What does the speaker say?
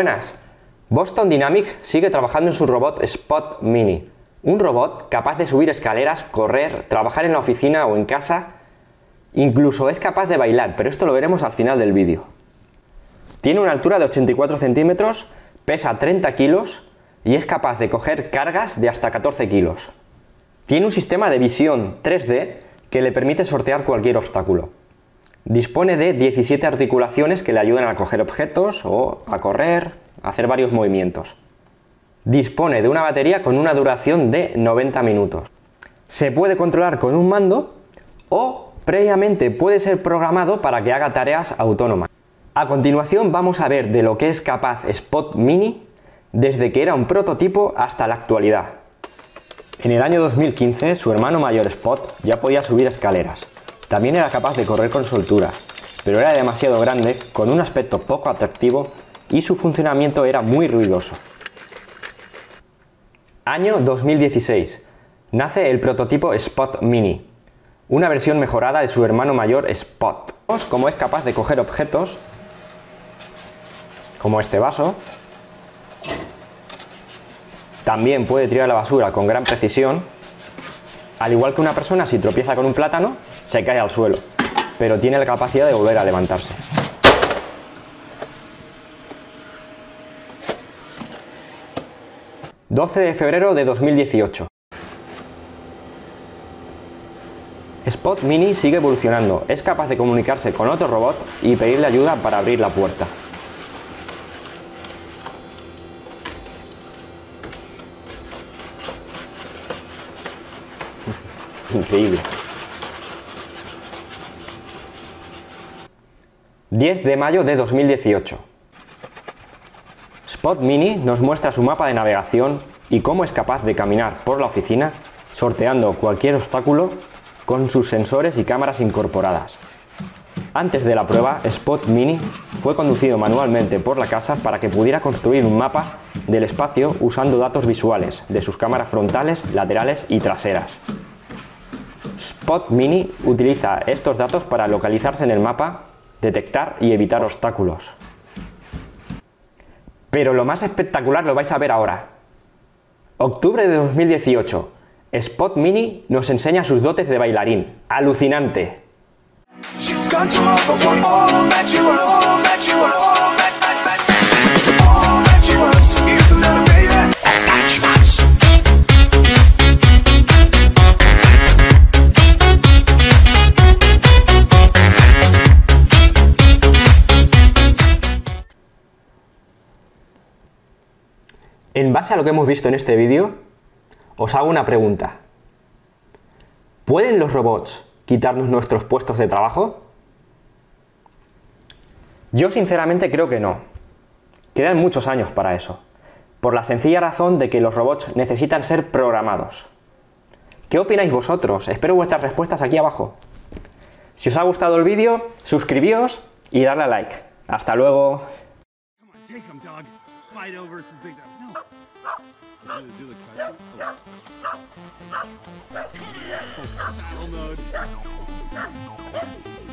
Buenas. Boston Dynamics sigue trabajando en su robot Spot Mini, un robot capaz de subir escaleras, correr, trabajar en la oficina o en casa, incluso es capaz de bailar, pero esto lo veremos al final del vídeo. Tiene una altura de 84 centímetros, pesa 30 kilos y es capaz de coger cargas de hasta 14 kilos. Tiene un sistema de visión 3D que le permite sortear cualquier obstáculo. Dispone de 17 articulaciones que le ayudan a coger objetos o a correr, a hacer varios movimientos. Dispone de una batería con una duración de 90 minutos. Se puede controlar con un mando o previamente puede ser programado para que haga tareas autónomas. A continuación vamos a ver de lo que es capaz Spot Mini desde que era un prototipo hasta la actualidad. En el año 2015 su hermano mayor Spot ya podía subir escaleras. También era capaz de correr con soltura, pero era demasiado grande, con un aspecto poco atractivo y su funcionamiento era muy ruidoso. Año 2016. Nace el prototipo Spot Mini, una versión mejorada de su hermano mayor Spot. Como es capaz de coger objetos, como este vaso, también puede tirar la basura con gran precisión, al igual que una persona si tropieza con un plátano, se cae al suelo, pero tiene la capacidad de volver a levantarse. ...12 de febrero de 2018... Spot Mini sigue evolucionando, es capaz de comunicarse con otro robot y pedirle ayuda para abrir la puerta. Increíble. 10 de mayo de 2018. Spot Mini nos muestra su mapa de navegación y cómo es capaz de caminar por la oficina sorteando cualquier obstáculo con sus sensores y cámaras incorporadas. Antes de la prueba, Spot Mini fue conducido manualmente por la casa para que pudiera construir un mapa del espacio usando datos visuales de sus cámaras frontales, laterales y traseras. Spot Mini utiliza estos datos para localizarse en el mapa, detectar y evitar obstáculos. Pero lo más espectacular lo vais a ver ahora. Octubre de 2018. Spot Mini nos enseña sus dotes de bailarín. ¡Alucinante! En base a lo que hemos visto en este vídeo, os hago una pregunta. ¿Pueden los robots quitarnos nuestros puestos de trabajo? Yo sinceramente creo que no. Quedan muchos años para eso, por la sencilla razón de que los robots necesitan ser programados. ¿Qué opináis vosotros? Espero vuestras respuestas aquí abajo. Si os ha gustado el vídeo, suscribíos y darle a like. Hasta luego. Fido versus Big Dog. No. Do the, do the cut. Oh. oh, battle mode. Oh.